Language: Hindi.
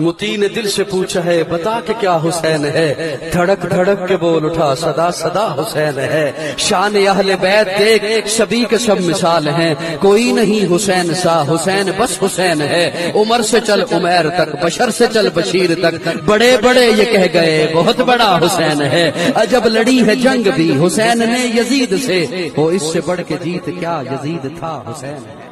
मुती ने दिल से पूछा है, बता के क्या हुसैन है? धड़क धड़क के बोल उठा, सदा सदा हुसैन है। शान अहले बैत देख, सभी के सब मिसाल हैं। कोई नहीं हुसैन सा, हुसैन बस हुसैन है। उमर से चल उमर तक, बशर से चल बशीर तक बड़े बड़े ये कह गए, बहुत बड़ा हुसैन है। अजब लड़ी है जंग भी, हुसैन ने यजीद से। वो इससे बढ़ के जीत क्या यजीद था, हुसैन है।